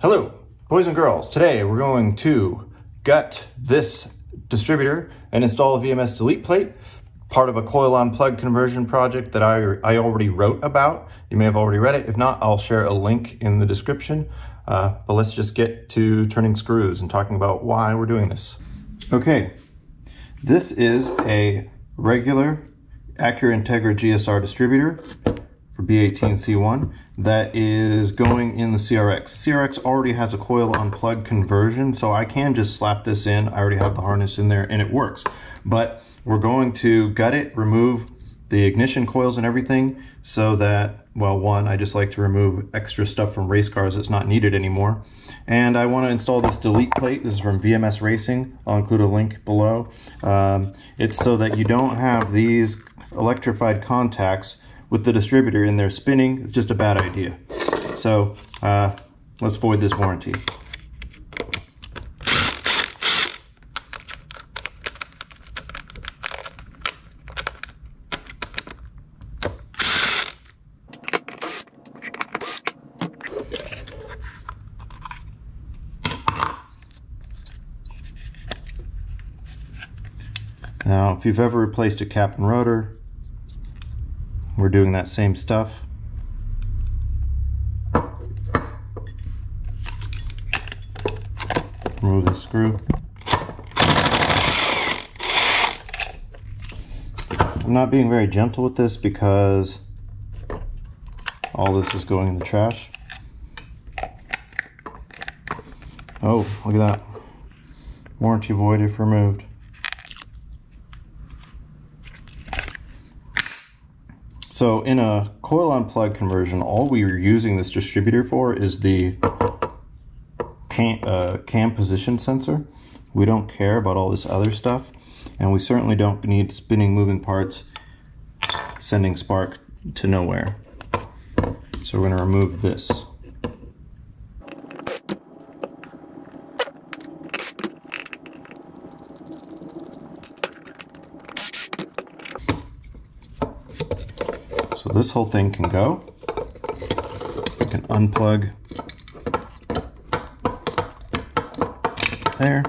Hello, boys and girls. Today we're going to gut this distributor and install a VMS delete plate, part of a coil on plug conversion project that I, I already wrote about. You may have already read it. If not, I'll share a link in the description. Uh, but let's just get to turning screws and talking about why we're doing this. Okay, this is a regular Acura Integra GSR distributor for B18C1 that is going in the CRX. CRX already has a coil on plug conversion, so I can just slap this in. I already have the harness in there and it works. But we're going to gut it, remove the ignition coils and everything so that, well, one, I just like to remove extra stuff from race cars that's not needed anymore. And I want to install this delete plate. This is from VMS Racing. I'll include a link below. Um, it's so that you don't have these electrified contacts with the distributor in there spinning, it's just a bad idea. So uh, let's void this warranty. Now, if you've ever replaced a cap and rotor, we're doing that same stuff. Remove the screw. I'm not being very gentle with this because all this is going in the trash. Oh, look at that. Warranty void if removed. So in a coil on plug conversion, all we are using this distributor for is the cam, uh, cam position sensor. We don't care about all this other stuff. And we certainly don't need spinning moving parts sending spark to nowhere. So we're gonna remove this. So this whole thing can go. We can unplug there.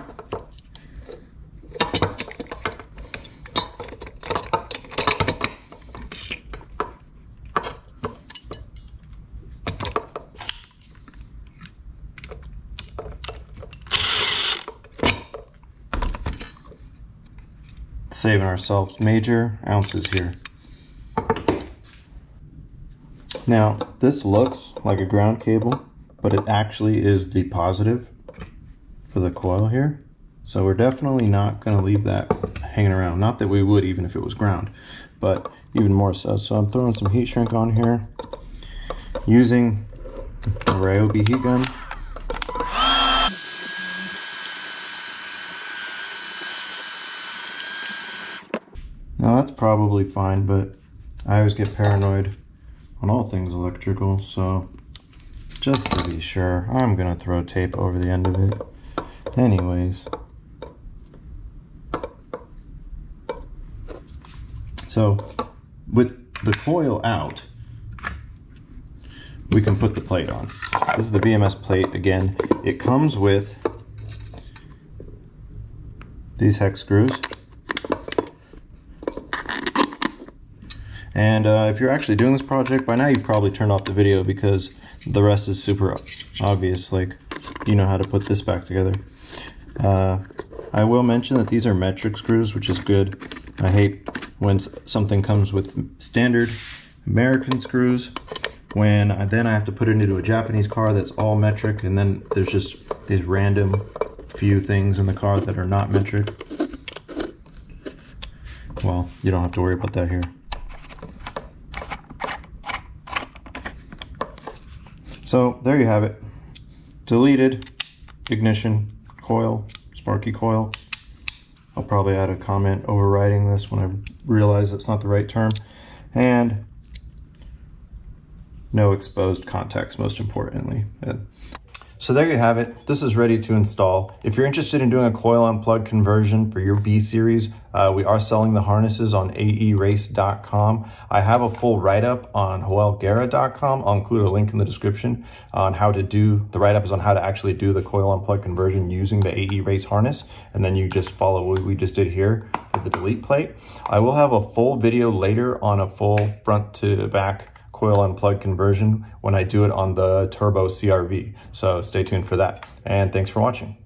Saving ourselves major ounces here. Now, this looks like a ground cable, but it actually is the positive for the coil here. So we're definitely not going to leave that hanging around. Not that we would even if it was ground, but even more so. So I'm throwing some heat shrink on here using a Ryobi heat gun. Now that's probably fine, but I always get paranoid on all things electrical, so just to be sure, I'm gonna throw tape over the end of it. Anyways. So, with the coil out, we can put the plate on. This is the VMS plate again. It comes with these hex screws. And uh, if you're actually doing this project, by now you've probably turned off the video because the rest is super obvious. Like, you know how to put this back together. Uh, I will mention that these are metric screws, which is good. I hate when something comes with standard American screws, when I, then I have to put it into a Japanese car that's all metric, and then there's just these random few things in the car that are not metric. Well, you don't have to worry about that here. So there you have it. Deleted ignition coil, sparky coil. I'll probably add a comment overriding this when I realize that's not the right term. And no exposed contacts, most importantly. And So there you have it. This is ready to install. If you're interested in doing a coil on plug conversion for your B series, uh, we are selling the harnesses on aerace.com. I have a full write-up on joelguerra.com. I'll include a link in the description on how to do, the write-up is on how to actually do the coil on plug conversion using the AE race harness. And then you just follow what we just did here with the delete plate. I will have a full video later on a full front to back coil on plug conversion when I do it on the Turbo CRV. So stay tuned for that. And thanks for watching.